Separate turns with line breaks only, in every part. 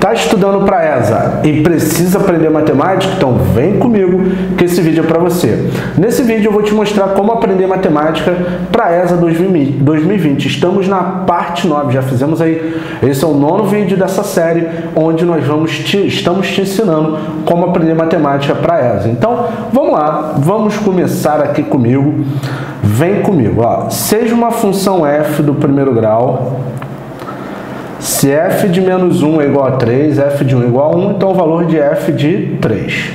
Tá estudando para ESA e precisa aprender matemática? Então vem comigo que esse vídeo é para você. Nesse vídeo eu vou te mostrar como aprender matemática para ESA 2020. Estamos na parte 9, já fizemos aí. Esse é o nono vídeo dessa série onde nós vamos te, estamos te ensinando como aprender matemática para ESA. Então vamos lá, vamos começar aqui comigo. Vem comigo, ó. Seja uma função f do primeiro grau se f de menos 1 é igual a 3, f de 1 é igual a 1, então o valor de f de 3.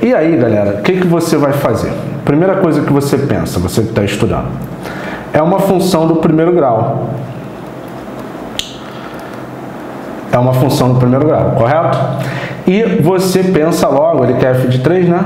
E aí, galera, o que, que você vai fazer? Primeira coisa que você pensa, você que está estudando, é uma função do primeiro grau. É uma função do primeiro grau, correto? E você pensa logo, ele quer f de 3, né?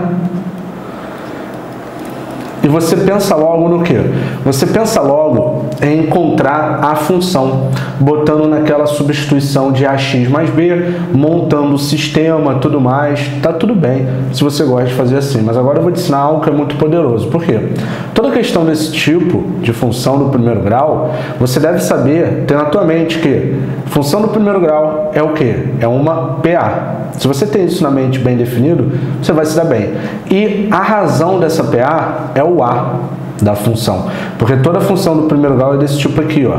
E você pensa logo no que? Você pensa logo em encontrar a função, botando naquela substituição de ax mais b, montando o sistema, tudo mais, tá tudo bem se você gosta de fazer assim. Mas agora eu vou te ensinar algo que é muito poderoso. Por quê? Toda questão desse tipo de função do primeiro grau, você deve saber, ter na tua mente que função do primeiro grau é o que? É uma PA. Se você tem isso na mente bem definido, você vai se dar bem. E a razão dessa PA é o A da função. Porque toda função do primeiro grau é desse tipo aqui, ó.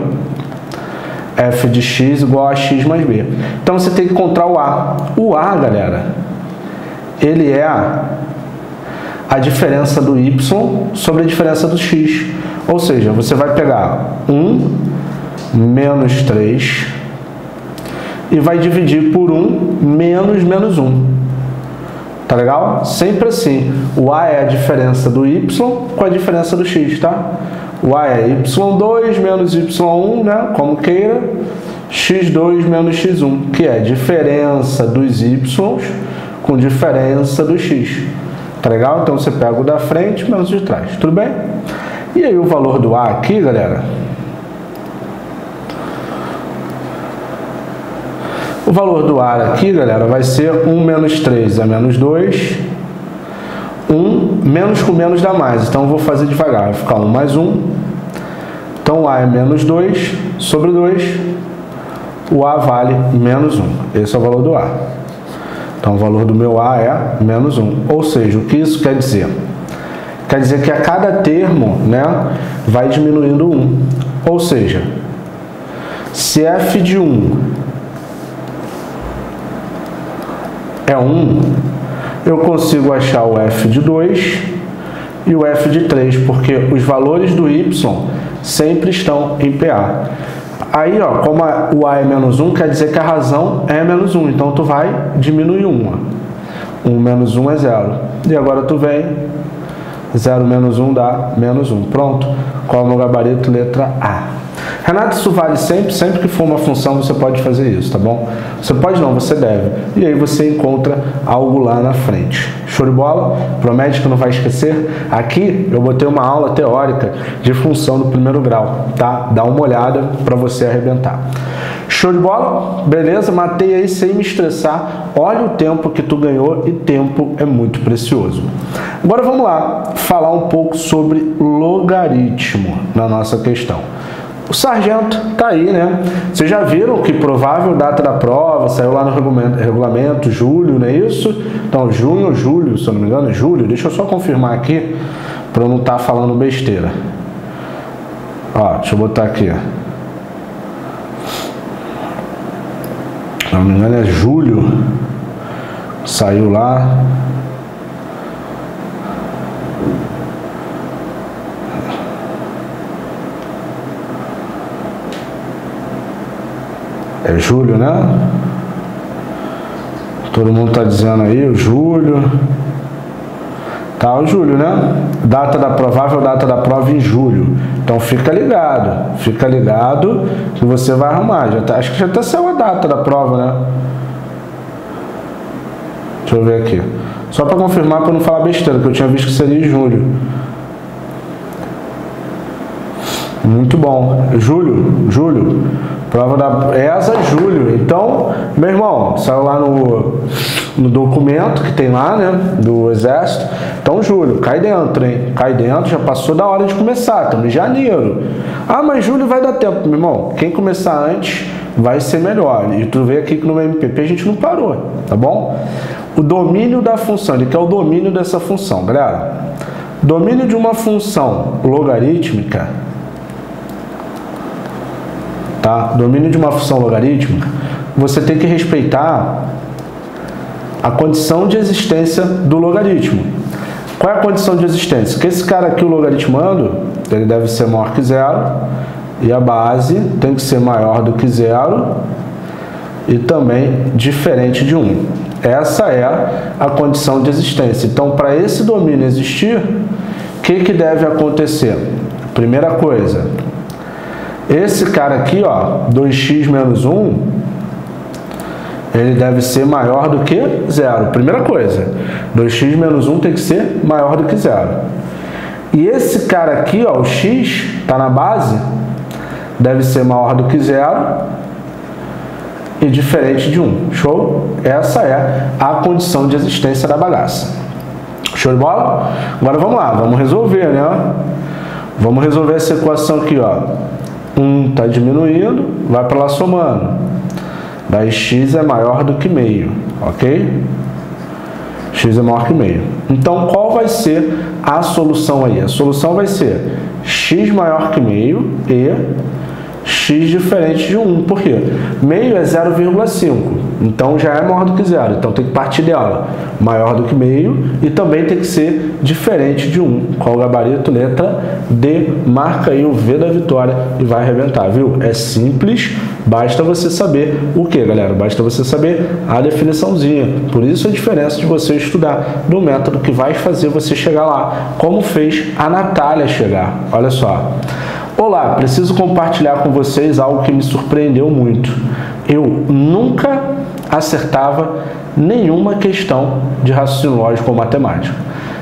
f de x igual a x mais b. Então você tem que encontrar o A. O A, galera, ele é a, a diferença do y sobre a diferença do x. Ou seja, você vai pegar 1 menos 3 e vai dividir por 1 menos menos 1. Tá legal? Sempre assim. O A é a diferença do Y com a diferença do X, tá? O A é Y2 menos Y1, né? Como queira. X2 menos X1, que é diferença dos Y com diferença do X. Tá legal? Então você pega o da frente menos o de trás. Tudo bem? E aí o valor do A aqui, galera, O valor do ar aqui, galera, vai ser 1 menos 3 é menos 2. 1 menos com menos dá mais. Então, eu vou fazer devagar. Vai ficar 1 mais 1. Então, o A é menos 2 sobre 2. O A vale menos 1. Esse é o valor do A. Então, o valor do meu A é menos 1. Ou seja, o que isso quer dizer? Quer dizer que a cada termo né, vai diminuindo 1. Ou seja, se f de 1 é 1, eu consigo achar o f de 2 e o f de 3, porque os valores do y sempre estão em PA. Aí, ó, como a, o a é menos 1, quer dizer que a razão é menos 1. Então, tu vai diminuir 1. 1 menos 1 é 0. E agora tu vem, 0 menos 1 dá menos 1. Pronto. Qual é o meu gabarito? Letra A. Renato, isso vale sempre, sempre que for uma função você pode fazer isso, tá bom? Você pode não, você deve. E aí você encontra algo lá na frente. Show de bola? Promete que não vai esquecer? Aqui eu botei uma aula teórica de função do primeiro grau, tá? Dá uma olhada para você arrebentar. Show de bola? Beleza? Matei aí sem me estressar. Olha o tempo que tu ganhou e tempo é muito precioso. Agora vamos lá falar um pouco sobre logaritmo na nossa questão. O sargento tá aí, né? Vocês já viram que provável data da prova saiu lá no regulamento, regulamento julho, não é isso? Então, junho ou julho, se eu não me engano, julho. Deixa eu só confirmar aqui para eu não estar tá falando besteira. Ó, deixa eu botar aqui. Se não me engano é julho. Saiu lá. É julho, né? Todo mundo está dizendo aí, o julho. Tá o julho, né? Data da provável data da prova em julho. Então fica ligado, fica ligado que você vai arrumar. Já tá, acho que já até saiu a data da prova, né? Deixa eu ver aqui. Só para confirmar para não falar besteira, que eu tinha visto que seria em julho. Muito bom. Julho, julho. Prova da ESA, julho. Então, meu irmão, saiu lá no no documento que tem lá, né, do Exército. Então, Júlio, cai dentro, hein? Cai dentro, já passou da hora de começar, estamos em janeiro. Ah, mas Júlio vai dar tempo, meu irmão. Quem começar antes vai ser melhor. E tu vê aqui que no MPP a gente não parou, tá bom? O domínio da função, ele quer o domínio dessa função, galera. Domínio de uma função logarítmica, tá? Domínio de uma função logarítmica, você tem que respeitar a condição de existência do logaritmo. Qual é a condição de existência? Que esse cara aqui, o logaritmando, ele deve ser maior que zero e a base tem que ser maior do que zero e também diferente de 1. Essa é a condição de existência. Então, para esse domínio existir, o que, que deve acontecer? Primeira coisa, esse cara aqui, ó, 2x menos 1, ele deve ser maior do que zero. Primeira coisa, 2x menos 1 tem que ser maior do que zero. E esse cara aqui, ó, o x, está na base, deve ser maior do que zero e diferente de 1. Show? Essa é a condição de existência da bagaça. Show de bola? Agora vamos lá, vamos resolver, né? Vamos resolver essa equação aqui, ó. 1 está diminuindo, vai para lá somando. Daí x é maior do que meio, ok? x é maior que meio. Então, qual vai ser a solução aí? A solução vai ser x maior que meio e x diferente de 1. Por quê? Meio é 0,5, então já é maior do que zero, então tem que partir dela. Maior do que meio e também tem que ser diferente de 1. Qual o gabarito? Letra D. Marca aí o V da vitória e vai arrebentar, viu? É simples, basta você saber o que, galera? Basta você saber a definiçãozinha. Por isso a diferença de você estudar do método que vai fazer você chegar lá, como fez a Natália chegar. Olha só. Olá, preciso compartilhar com vocês algo que me surpreendeu muito. Eu nunca acertava nenhuma questão de raciocínio lógico ou matemática.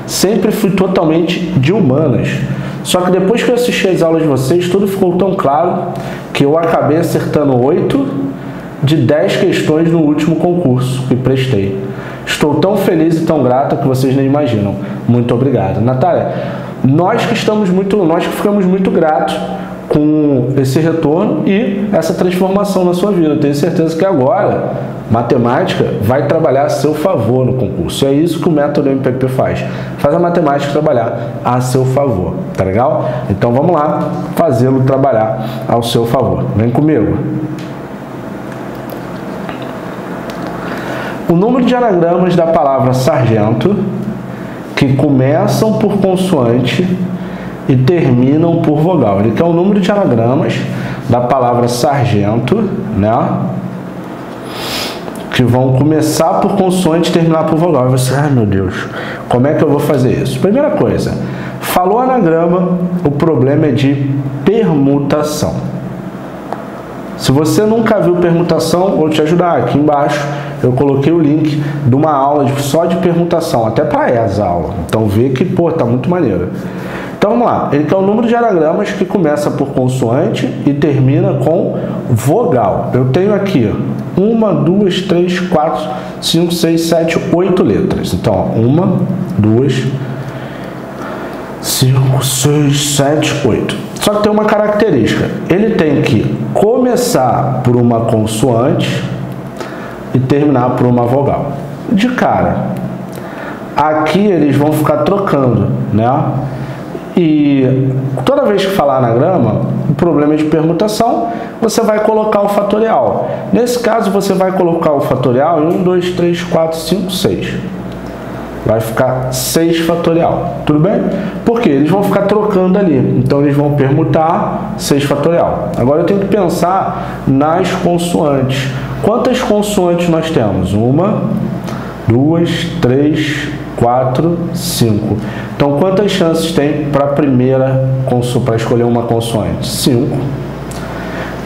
Sempre fui totalmente de humanas. Só que depois que eu assisti as aulas de vocês, tudo ficou tão claro que eu acabei acertando 8 de 10 questões no último concurso que prestei. Estou tão feliz e tão grato que vocês nem imaginam. Muito obrigado. Natália, nós que estamos muito, nós que ficamos muito gratos com esse retorno e essa transformação na sua vida. Eu tenho certeza que agora matemática vai trabalhar a seu favor no concurso. É isso que o método MPP faz. Faz a matemática trabalhar a seu favor, tá legal? Então vamos lá fazê-lo trabalhar ao seu favor. Vem comigo. O número de anagramas da palavra sargento que começam por consoante e terminam por vogal. Ele quer o número de anagramas da palavra sargento, né? Que vão começar por consoante e terminar por vogal. E você, ai meu Deus, como é que eu vou fazer isso? Primeira coisa, falou anagrama, o problema é de permutação. Se você nunca viu permutação, vou te ajudar. Aqui embaixo eu coloquei o link de uma aula só de permutação, até para essa aula. Então vê que, pô, tá muito maneiro. Então vamos lá. Tem o número de anagramas que começa por consoante e termina com vogal. Eu tenho aqui uma, duas, três, quatro, cinco, seis, sete, oito letras. Então, ó, uma, duas, cinco, seis, sete, oito. Só que tem uma característica. Ele tem que começar por uma consoante e terminar por uma vogal. De cara. Aqui eles vão ficar trocando, né? E toda vez que falar anagrama, o problema é de permutação, você vai colocar o fatorial. Nesse caso, você vai colocar o fatorial em 1, 2, 3, 4, 5, 6 vai ficar 6 fatorial. Tudo bem? Porque eles vão ficar trocando ali. Então eles vão permutar 6 fatorial. Agora eu tenho que pensar nas consoantes. Quantas consoantes nós temos? Uma, duas, três, quatro, cinco. Então quantas chances tem para a primeira para escolher uma consoante? Cinco.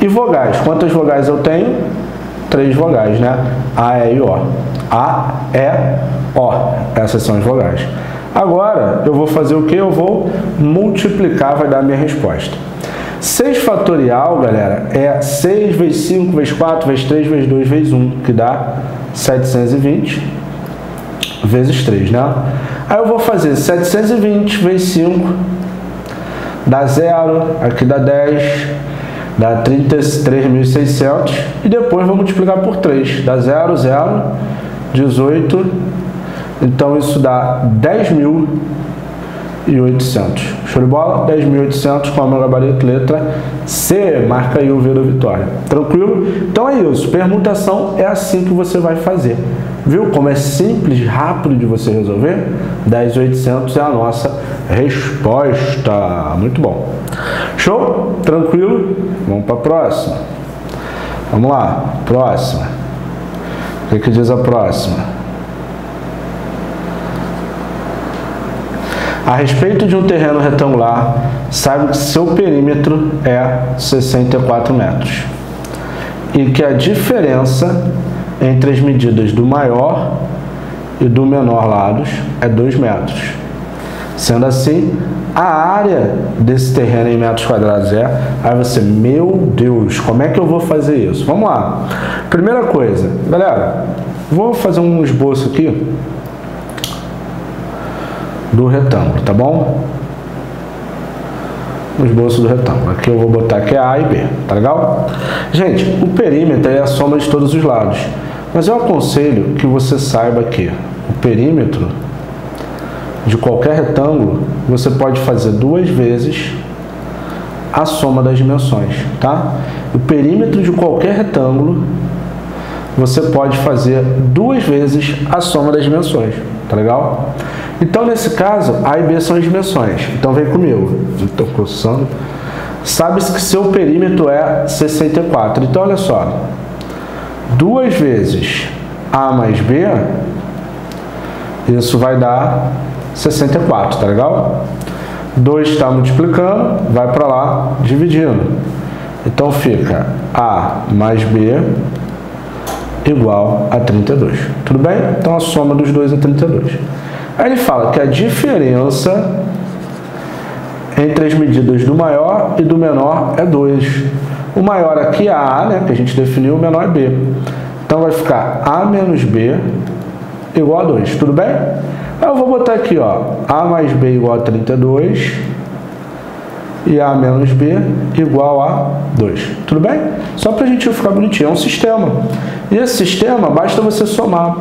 E vogais? Quantas vogais eu tenho? Três vogais, né? A, E e O. A, E, O. Essas são as vogais. Agora, eu vou fazer o que? Eu vou multiplicar, vai dar a minha resposta. 6 fatorial, galera, é 6 vezes 5 vezes 4 vezes 3 vezes 2 vezes 1, que dá 720. Vezes 3, né? Aí eu vou fazer 720 vezes 5, dá 0, aqui dá 10, dá 33.600 e depois vou multiplicar por 3, dá 0, 0, 18, então isso dá 10.000 10.800. Show de bola? 10.800 com a meu gabarito letra C. Marca aí o V da vitória. Tranquilo? Então é isso. Permutação é assim que você vai fazer. Viu como é simples, rápido de você resolver? 10.800 é a nossa resposta. Muito bom. Show? Tranquilo? Vamos para a próxima. Vamos lá. Próxima. O que, que diz a próxima? A respeito de um terreno retangular, saiba que seu perímetro é 64 metros e que a diferença entre as medidas do maior e do menor lados é 2 metros. Sendo assim, a área desse terreno em metros quadrados é... Aí você, meu Deus, como é que eu vou fazer isso? Vamos lá. Primeira coisa, galera, vou fazer um esboço aqui do retângulo, tá bom? O esboço do retângulo. Aqui eu vou botar que é A e B, tá legal? Gente, o perímetro é a soma de todos os lados. Mas eu aconselho que você saiba que o perímetro de qualquer retângulo, você pode fazer duas vezes a soma das dimensões, tá? O perímetro de qualquer retângulo, você pode fazer duas vezes a soma das dimensões, tá legal? Então, nesse caso, A e B são as dimensões. Então, vem comigo. Estou coçando. Sabe-se que seu perímetro é 64. Então, olha só. Duas vezes A mais B, isso vai dar 64, tá legal? 2 está multiplicando, vai para lá, dividindo. Então, fica A mais B igual a 32. Tudo bem? Então, a soma dos dois é 32. Aí ele fala que a diferença entre as medidas do maior e do menor é 2. O maior aqui é A, né, que a gente definiu, o menor é B. Então vai ficar A menos B igual a 2. Tudo bem? Eu vou botar aqui, ó, A mais B igual a 32 e A menos B igual a 2. Tudo bem? Só para a gente ficar bonitinho. É um sistema. E esse sistema, basta você somar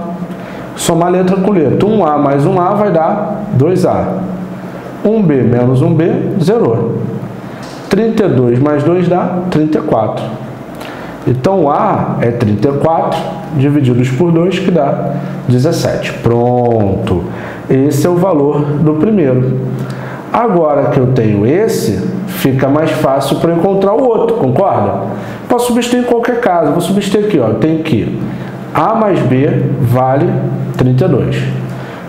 somar letra com letra. 1A mais 1A vai dar 2A. 1B menos 1B, zerou. 32 mais 2 dá 34. Então, A é 34 divididos por 2, que dá 17. Pronto. Esse é o valor do primeiro. Agora que eu tenho esse, fica mais fácil para encontrar o outro, concorda? Posso substituir em qualquer caso. Vou substituir aqui, ó. Eu tenho que A mais B vale 32.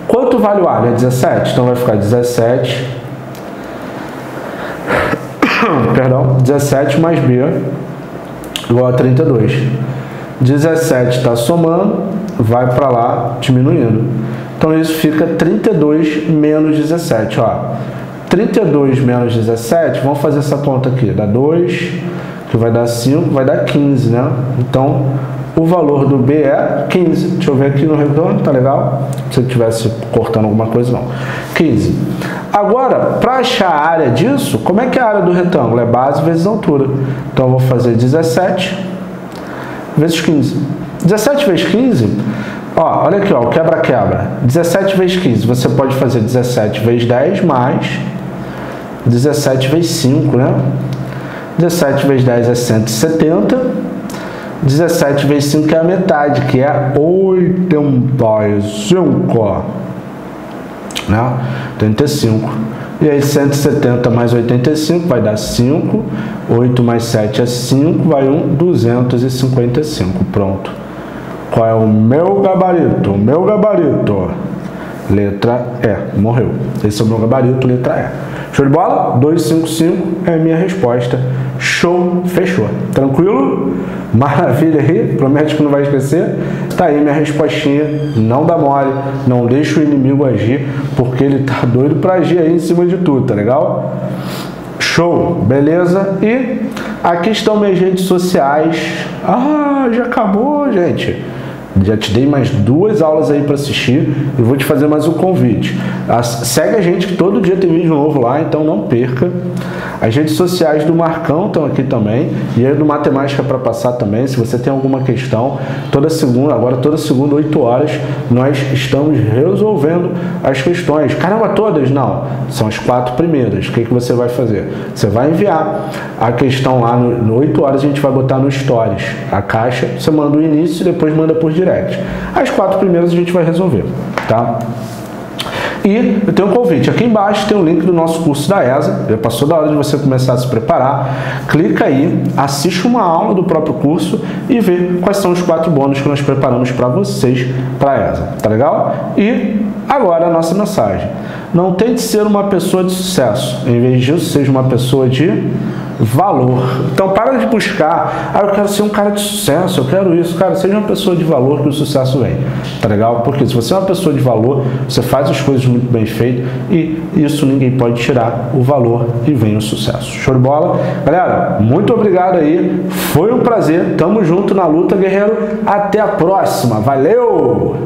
Quanto vale o A? É 17? Então vai ficar 17. Perdão, 17 mais B igual a 32. 17 está somando, vai para lá diminuindo. Então isso fica 32 menos 17. Ó. 32 menos 17, vamos fazer essa conta aqui. Dá 2, que vai dar 5, vai dar 15, né? Então o valor do B é 15. Deixa eu ver aqui no retorno, tá legal? Se eu estivesse cortando alguma coisa, não. 15. Agora, para achar a área disso, como é que é a área do retângulo? É base vezes altura. Então, eu vou fazer 17 vezes 15. 17 vezes 15, ó, olha aqui, ó, o quebra-quebra. 17 vezes 15, você pode fazer 17 vezes 10 mais 17 vezes 5, né? 17 vezes 10 é 170 17 vezes 5 é a metade, que é 85. Né? 85. E aí 170 mais 85 vai dar 5. 8 mais 7 é 5, vai 1, 255. Pronto. Qual é o meu gabarito? O meu gabarito. Letra E. Morreu. Esse é o meu gabarito, letra E. Show de bola? 255 é a minha resposta. Show, fechou. Tranquilo? Maravilha aí? Promete que não vai esquecer? Tá aí minha respostinha. Não dá mole, não deixa o inimigo agir, porque ele tá doido para agir aí em cima de tudo, tá legal? Show, beleza? E aqui estão minhas redes sociais. Ah, já acabou, gente. Já te dei mais duas aulas aí para assistir e vou te fazer mais um convite. Segue a gente que todo dia tem vídeo novo lá, então não perca. As redes sociais do Marcão estão aqui também e aí do Matemática para passar também. Se você tem alguma questão, toda segunda, agora toda segunda, 8 horas, nós estamos resolvendo as questões. Caramba, todas? Não. São as quatro primeiras. O que, que você vai fazer? Você vai enviar a questão lá no, no 8 horas, a gente vai botar no Stories. A caixa, você manda o início e depois manda por direct. As quatro primeiras a gente vai resolver, tá? E eu tenho um convite. Aqui embaixo tem o link do nosso curso da ESA. Já passou da hora de você começar a se preparar. Clica aí, assiste uma aula do próprio curso e vê quais são os quatro bônus que nós preparamos para vocês para a ESA. Tá legal? E agora a nossa mensagem. Não tente ser uma pessoa de sucesso. Em vez disso, seja uma pessoa de valor. Então para de buscar, ah, eu quero ser um cara de sucesso, eu quero isso. Cara, seja uma pessoa de valor que o sucesso vem. Tá legal? Porque se você é uma pessoa de valor, você faz as coisas muito bem feitas e isso ninguém pode tirar o valor e vem o sucesso. Show de bola? Galera, muito obrigado aí. Foi um prazer. Tamo junto na luta, guerreiro. Até a próxima. Valeu!